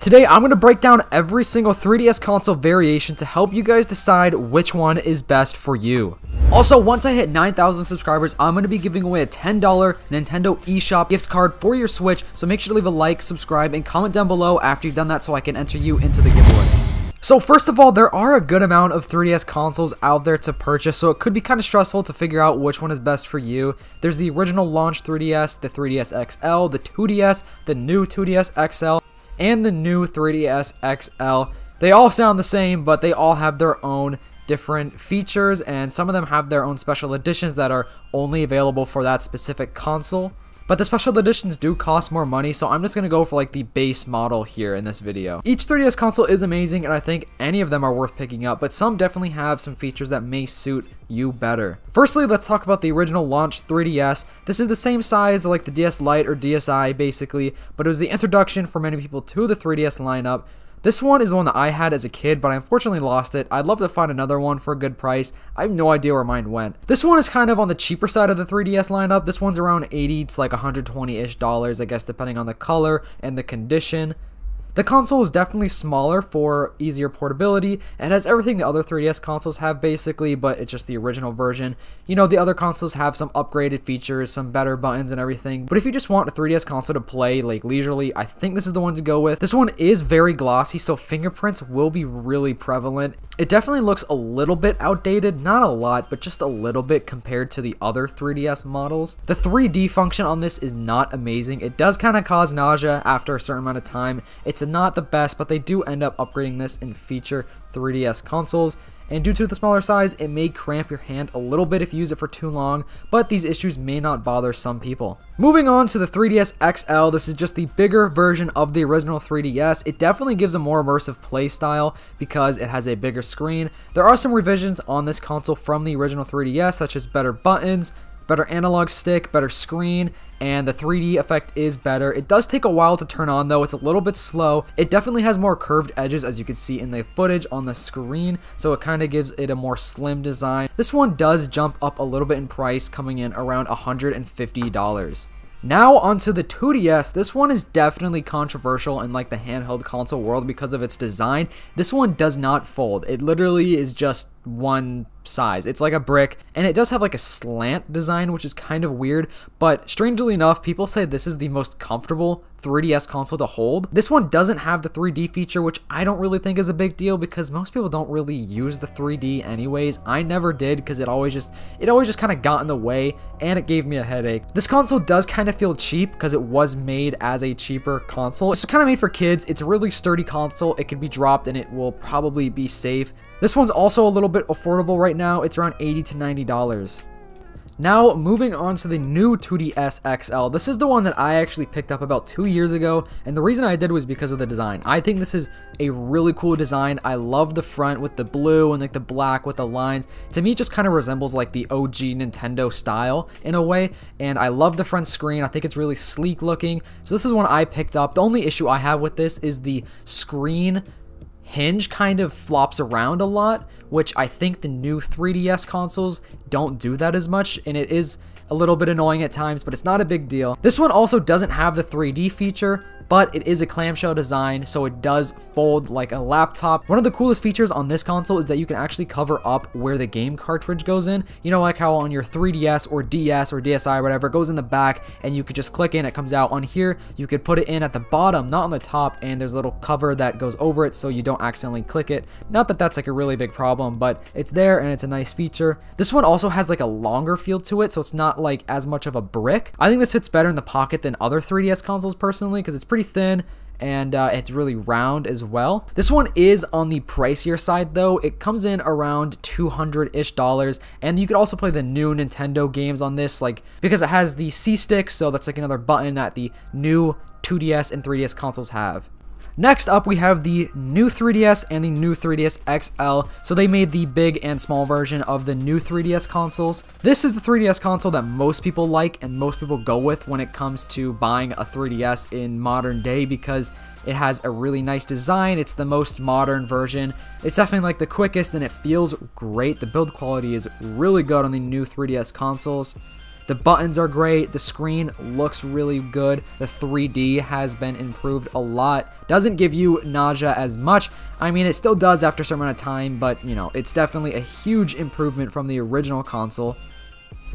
Today, I'm going to break down every single 3DS console variation to help you guys decide which one is best for you. Also, once I hit 9,000 subscribers, I'm going to be giving away a $10 Nintendo eShop gift card for your Switch, so make sure to leave a like, subscribe, and comment down below after you've done that so I can enter you into the giveaway. So first of all, there are a good amount of 3DS consoles out there to purchase, so it could be kind of stressful to figure out which one is best for you. There's the original launch 3DS, the 3DS XL, the 2DS, the new 2DS XL, and the new 3DS XL. They all sound the same, but they all have their own different features, and some of them have their own special editions that are only available for that specific console. But the special editions do cost more money, so I'm just going to go for like the base model here in this video. Each 3DS console is amazing, and I think any of them are worth picking up, but some definitely have some features that may suit you better. Firstly, let's talk about the original launch 3DS. This is the same size like the DS Lite or DSi basically, but it was the introduction for many people to the 3DS lineup. This one is one that I had as a kid, but I unfortunately lost it. I'd love to find another one for a good price. I have no idea where mine went. This one is kind of on the cheaper side of the 3DS lineup. This one's around 80 to like 120-ish dollars, I guess, depending on the color and the condition. The console is definitely smaller for easier portability. It has everything the other 3DS consoles have basically, but it's just the original version. You know, the other consoles have some upgraded features, some better buttons and everything. But if you just want a 3DS console to play like leisurely, I think this is the one to go with. This one is very glossy, so fingerprints will be really prevalent. It definitely looks a little bit outdated, not a lot, but just a little bit compared to the other 3DS models. The 3D function on this is not amazing. It does kind of cause nausea after a certain amount of time. It's not the best, but they do end up upgrading this in feature 3DS consoles and due to the smaller size, it may cramp your hand a little bit if you use it for too long, but these issues may not bother some people. Moving on to the 3DS XL, this is just the bigger version of the original 3DS. It definitely gives a more immersive play style because it has a bigger screen. There are some revisions on this console from the original 3DS, such as better buttons, better analog stick, better screen, and the 3D effect is better. It does take a while to turn on though, it's a little bit slow. It definitely has more curved edges as you can see in the footage on the screen, so it kind of gives it a more slim design. This one does jump up a little bit in price, coming in around $150. Now onto the 2DS. This one is definitely controversial in like the handheld console world because of its design. This one does not fold. It literally is just one size. It's like a brick, and it does have like a slant design, which is kind of weird, but strangely enough, people say this is the most comfortable 3DS console to hold. This one doesn't have the 3D feature, which I don't really think is a big deal because most people don't really use the 3D anyways. I never did because it always just it always just kind of got in the way and it gave me a headache. This console does kind of feel cheap because it was made as a cheaper console. It's kind of made for kids. It's a really sturdy console. It can be dropped and it will probably be safe. This one's also a little bit affordable right now. It's around 80 to $90. Now, moving on to the new 2DS XL. This is the one that I actually picked up about two years ago, and the reason I did was because of the design. I think this is a really cool design. I love the front with the blue and like the black with the lines. To me, it just kind of resembles like the OG Nintendo style in a way, and I love the front screen. I think it's really sleek looking. So this is one I picked up. The only issue I have with this is the screen hinge kind of flops around a lot, which I think the new 3DS consoles don't do that as much, and it is a little bit annoying at times, but it's not a big deal. This one also doesn't have the 3D feature, but it is a clamshell design, so it does fold like a laptop. One of the coolest features on this console is that you can actually cover up where the game cartridge goes in. You know, like how on your 3DS or DS or DSi or whatever, it goes in the back and you could just click in, it comes out. On here, you could put it in at the bottom, not on the top, and there's a little cover that goes over it so you don't accidentally click it. Not that that's like a really big problem, but it's there and it's a nice feature. This one also has like a longer feel to it, so it's not like as much of a brick. I think this fits better in the pocket than other 3DS consoles personally because it's pretty pretty thin and uh, it's really round as well. This one is on the pricier side though. It comes in around 200-ish dollars and you could also play the new Nintendo games on this like because it has the C-Stick so that's like another button that the new 2DS and 3DS consoles have. Next up, we have the new 3DS and the new 3DS XL. So they made the big and small version of the new 3DS consoles. This is the 3DS console that most people like and most people go with when it comes to buying a 3DS in modern day because it has a really nice design. It's the most modern version. It's definitely like the quickest and it feels great. The build quality is really good on the new 3DS consoles. The buttons are great. The screen looks really good. The 3D has been improved a lot. Doesn't give you nausea as much. I mean, it still does after a certain amount of time, but you know, it's definitely a huge improvement from the original console.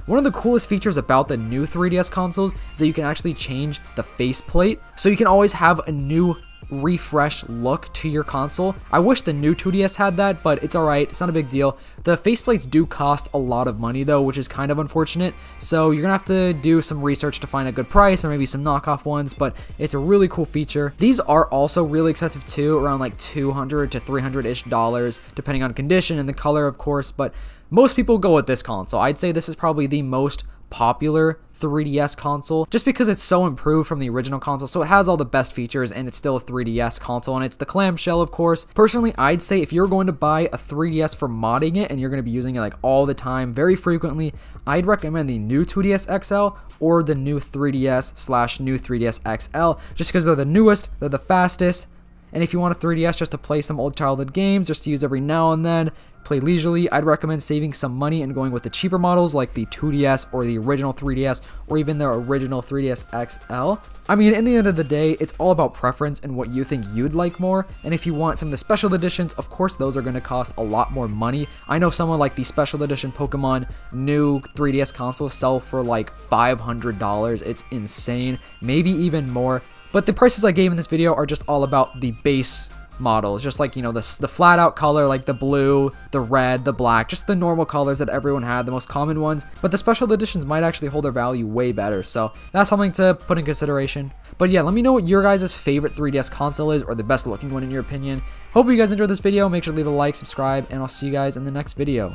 One of the coolest features about the new 3DS consoles is that you can actually change the faceplate. So you can always have a new refresh look to your console. I wish the new 2DS had that, but it's alright, it's not a big deal. The faceplates do cost a lot of money though, which is kind of unfortunate, so you're gonna have to do some research to find a good price or maybe some knockoff ones, but it's a really cool feature. These are also really expensive too, around like 200 to 300-ish dollars, depending on condition and the color of course, but most people go with this console. I'd say this is probably the most popular 3DS console just because it's so improved from the original console. So it has all the best features and it's still a 3DS console and it's the clamshell, of course. Personally, I'd say if you're going to buy a 3DS for modding it and you're going to be using it like all the time, very frequently, I'd recommend the new 2DS XL or the new 3DS slash new 3DS XL just because they're the newest, they're the fastest, and if you want a 3DS just to play some old childhood games, just to use every now and then, play leisurely, I'd recommend saving some money and going with the cheaper models like the 2DS or the original 3DS or even the original 3DS XL. I mean, in the end of the day, it's all about preference and what you think you'd like more. And if you want some of the special editions, of course, those are going to cost a lot more money. I know someone like the special edition Pokemon new 3DS consoles sell for like $500. It's insane, maybe even more. But the prices I gave in this video are just all about the base models, just like, you know, the, the flat out color, like the blue, the red, the black, just the normal colors that everyone had, the most common ones. But the special editions might actually hold their value way better, so that's something to put in consideration. But yeah, let me know what your guys' favorite 3DS console is, or the best looking one in your opinion. Hope you guys enjoyed this video, make sure to leave a like, subscribe, and I'll see you guys in the next video.